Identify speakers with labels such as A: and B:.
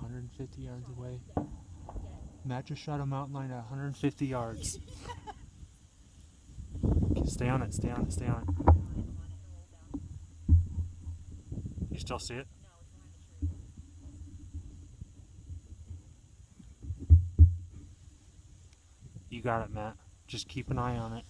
A: 150 yards away. Matt just shot a mountain lion at 150 yards. Okay, stay on it, stay on it, stay on it. You still see it? You got it, Matt. Just keep an eye on it.